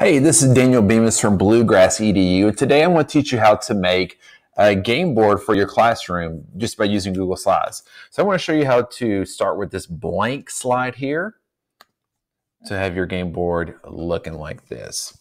Hey, this is Daniel Bemiss from Bluegrass EDU. Today I'm going to teach you how to make a game board for your classroom just by using Google Slides. So I want to show you how to start with this blank slide here to have your game board looking like this.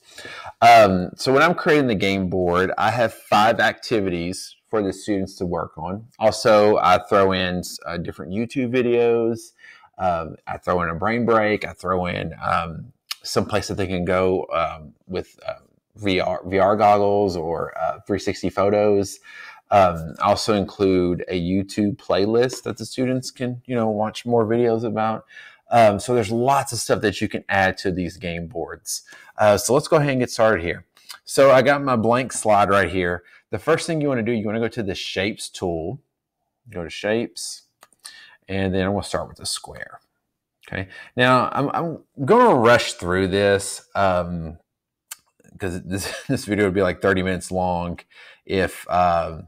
Um, so when I'm creating the game board, I have five activities for the students to work on. Also, I throw in uh, different YouTube videos. Um, I throw in a brain break. I throw in um, some place that they can go um, with uh, VR, VR goggles or uh, 360 photos. Um, also include a YouTube playlist that the students can, you know, watch more videos about. Um, so there's lots of stuff that you can add to these game boards. Uh, so let's go ahead and get started here. So I got my blank slide right here. The first thing you want to do, you want to go to the Shapes tool. Go to Shapes, and then I'm going to start with a square. Okay. Now I'm, I'm going to rush through this because um, this this video would be like 30 minutes long if um,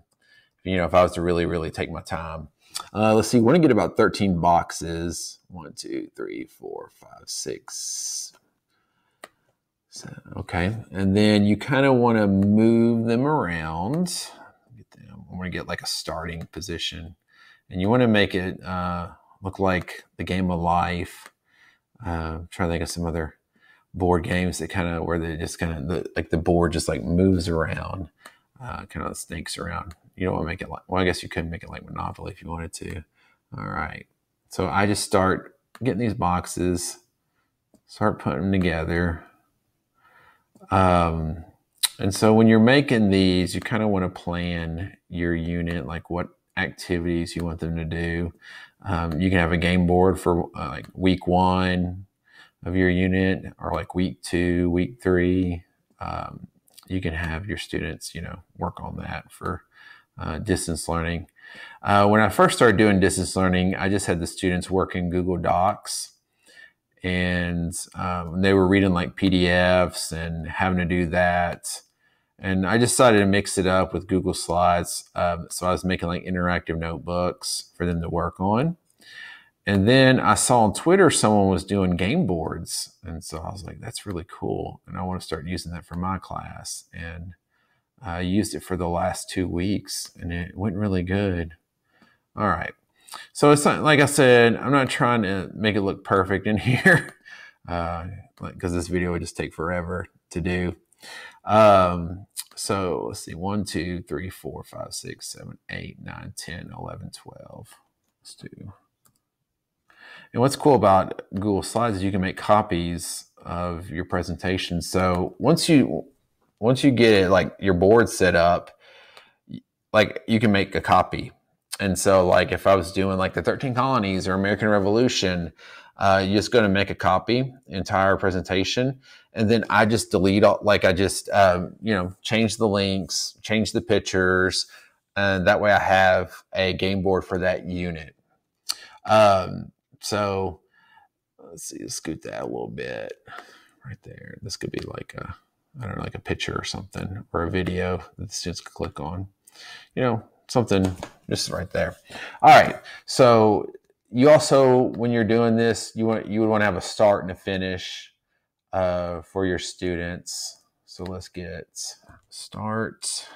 you know if I was to really really take my time. Uh, let's see. Want to get about 13 boxes. One, two, three, four, five, six. So, okay, and then you kind of want to move them around. Get them. I want to get like a starting position, and you want to make it. Uh, look like the game of life. Uh, trying to think of some other board games that kind of where they just kind of the, like the board just like moves around, uh, kind of snakes around. You don't want to make it like well, I guess you could make it like Monopoly if you wanted to. All right, so I just start getting these boxes, start putting them together. Um, and so when you're making these, you kind of want to plan your unit, like what activities you want them to do. Um, you can have a game board for uh, like week one of your unit, or like week two, week three. Um, you can have your students, you know, work on that for uh, distance learning. Uh, when I first started doing distance learning, I just had the students work in Google Docs, and um, they were reading like PDFs and having to do that. And I decided to mix it up with Google Slides. Um, so I was making like interactive notebooks for them to work on. And then I saw on Twitter someone was doing game boards. And so I was like, that's really cool. And I want to start using that for my class. And I used it for the last two weeks and it went really good. All right. So it's not, like I said, I'm not trying to make it look perfect in here because uh, this video would just take forever to do. Um, so let's see, 1, 2, 3, 4, 5, 6, 7, 8, 9, 10, 11, 12. Let's do. And what's cool about Google Slides is you can make copies of your presentation. So once you once you get it like your board set up, like you can make a copy. And so like if I was doing like the 13 colonies or American Revolution, uh, you're just going to make a copy, entire presentation, and then I just delete all, like I just, um, you know, change the links, change the pictures, and that way I have a game board for that unit. Um, so let's see, let's scoot that a little bit right there. This could be like a, I don't know, like a picture or something or a video that the students could click on, you know, something just right there. All right. So you also, when you're doing this, you want, you would want to have a start and a finish uh, for your students. So let's get start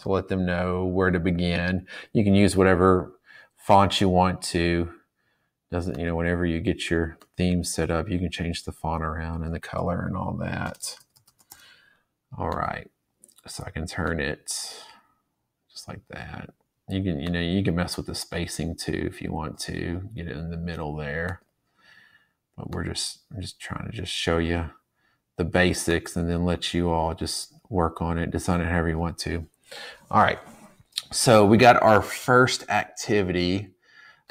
to let them know where to begin. You can use whatever font you want to. Doesn't, you know, whenever you get your theme set up, you can change the font around and the color and all that. All right. So I can turn it just like that. You can, you know, you can mess with the spacing too if you want to get it in the middle there but we're just I'm just trying to just show you the basics and then let you all just work on it, design it however you want to. All right. So we got our first activity.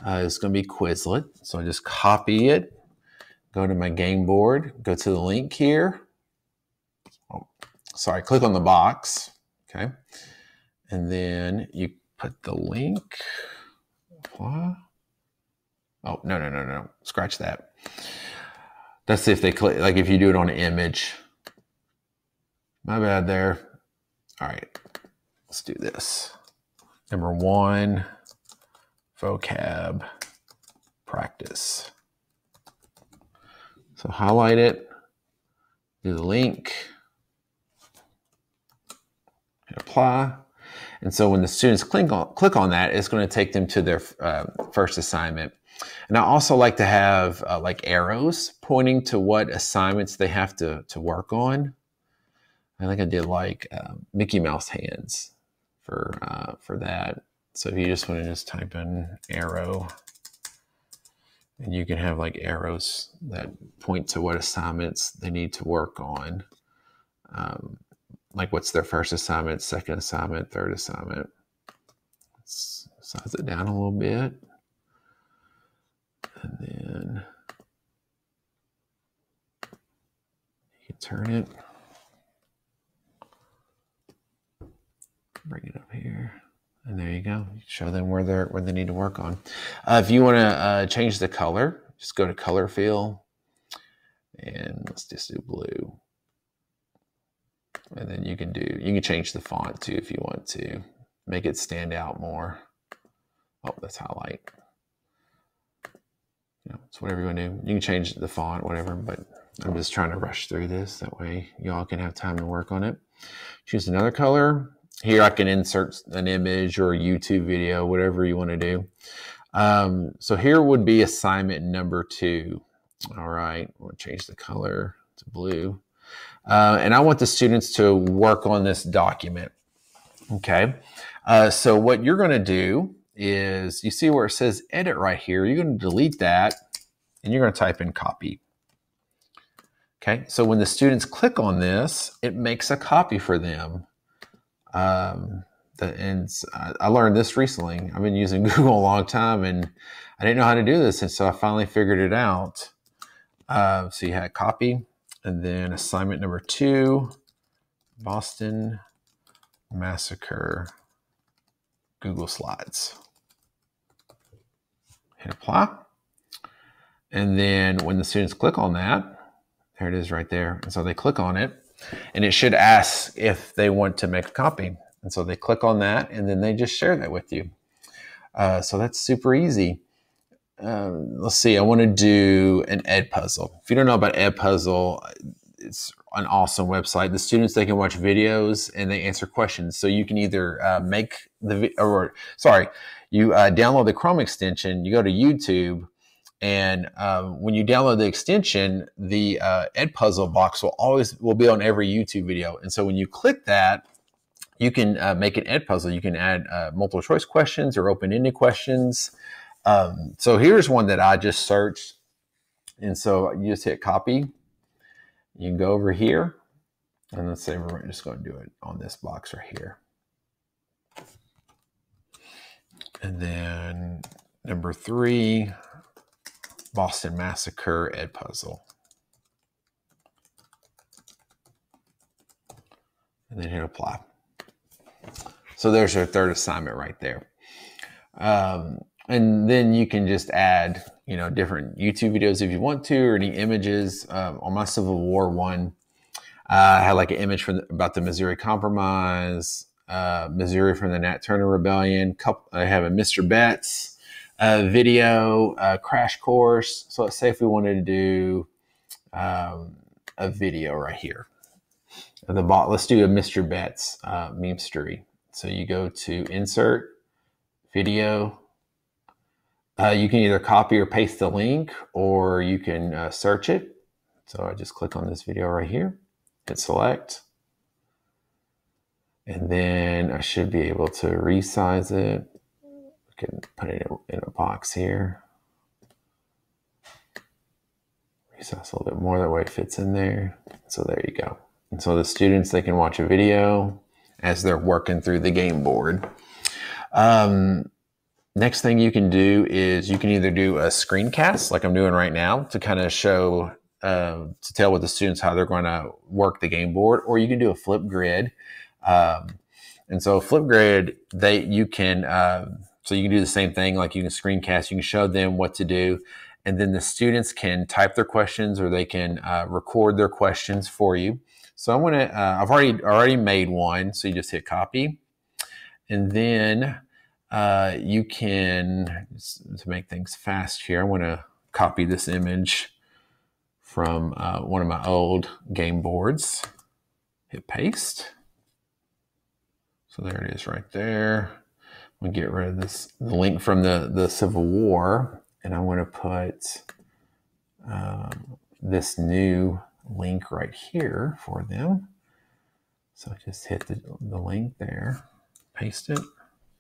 Uh, it's going to be Quizlet. So I just copy it, go to my game board, go to the link here. Oh, sorry, click on the box. Okay. And then you put the link. Oh, no, no, no, no. Scratch that. That's if they click, like if you do it on an image. My bad there. All right, let's do this. Number one, vocab practice. So highlight it, do the link, hit apply. And so when the students click on, click on that, it's going to take them to their uh, first assignment. And I also like to have uh, like arrows pointing to what assignments they have to, to work on. I think I did like uh, Mickey Mouse hands for, uh, for that. So if you just want to just type in arrow, and you can have like arrows that point to what assignments they need to work on. Um, like what's their first assignment, second assignment, third assignment. Let's size it down a little bit. And then you can turn it. Bring it up here. And there you go. show them where they're where they need to work on. Uh, if you want to uh, change the color, just go to color fill, and let's just do blue. And then you can do you can change the font too if you want to make it stand out more. Oh, that's highlight. You know, it's whatever you want to do. You can change the font, whatever, but I'm just trying to rush through this. That way y'all can have time to work on it. Choose another color. Here I can insert an image or a YouTube video, whatever you want to do. Um, so here would be assignment number two. All right, we'll change the color to blue. Uh, and I want the students to work on this document. Okay, uh, so what you're going to do is you see where it says edit right here. You're going to delete that and you're going to type in copy. Okay, so when the students click on this, it makes a copy for them. Um, the, and I learned this recently. I've been using Google a long time, and I didn't know how to do this, and so I finally figured it out. Uh, so you had copy, and then assignment number two, Boston Massacre Google Slides. Hit apply. And then when the students click on that, there it is right there. And so they click on it and it should ask if they want to make a copy. And so they click on that and then they just share that with you. Uh, so that's super easy. Um, let's see, I want to do an Edpuzzle. If you don't know about Edpuzzle, it's an awesome website. The students, they can watch videos and they answer questions. So you can either uh, make the, or sorry, you uh, download the Chrome extension, you go to YouTube, and um, when you download the extension, the uh, Edpuzzle box will always will be on every YouTube video. And so when you click that, you can uh, make an Edpuzzle. You can add uh, multiple choice questions or open ended questions. Um, so here's one that I just searched. And so you just hit copy. You can go over here. And let's say we're just going to do it on this box right here. And then number three, Boston Massacre Edpuzzle. And then hit apply. So there's your third assignment right there. Um, and then you can just add, you know, different YouTube videos if you want to, or any images. Um, on my Civil War one, uh, I had like an image from the, about the Missouri Compromise, uh, Missouri from the Nat Turner Rebellion. Couple, I have a Mr. Beat uh, video, crash course. So let's say if we wanted to do um, a video right here. The bot, let's do a Mr. Beat uh, meme story. So you go to insert video. Uh, you can either copy or paste the link or you can uh, search it. So I just click on this video right here, hit select. And then I should be able to resize it. I can put it in a box here. Resize a little bit more, that way it fits in there. So there you go. And so the students, they can watch a video as they're working through the game board. Um, next thing you can do is you can either do a screencast like I'm doing right now to kind of show, uh, to tell with the students how they're going to work the game board, or you can do a Flipgrid um, and so Flipgrid, they you can uh, so you can do the same thing. Like you can screencast, you can show them what to do, and then the students can type their questions or they can uh, record their questions for you. So I'm gonna uh, I've already already made one. So you just hit copy, and then uh, you can to make things fast here. I want to copy this image from uh, one of my old game boards. Hit paste. So there it is right there. I'm gonna get rid of this the link from the, the Civil War, and I'm gonna put um, this new link right here for them. So just hit the, the link there, paste it,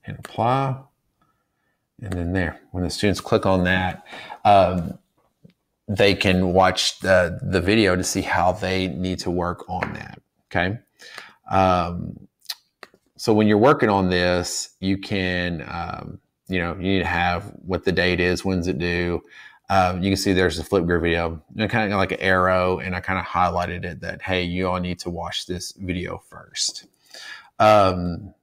hit apply, and then there. When the students click on that, um, they can watch the, the video to see how they need to work on that. Okay. Um, so when you're working on this, you can, um, you know, you need to have what the date is, when's it due. Um, you can see there's a Flipgrid video, and kind of like an arrow, and I kind of highlighted it that hey, you all need to watch this video first. Um,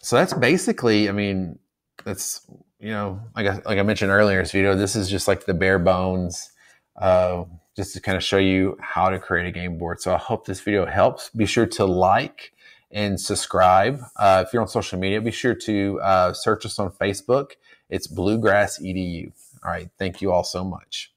so that's basically, I mean, that's you know, like I, like I mentioned earlier in this video, this is just like the bare bones, uh, just to kind of show you how to create a game board. So I hope this video helps. Be sure to like and subscribe. Uh, if you're on social media, be sure to uh, search us on Facebook. It's Bluegrass EDU. All right. Thank you all so much.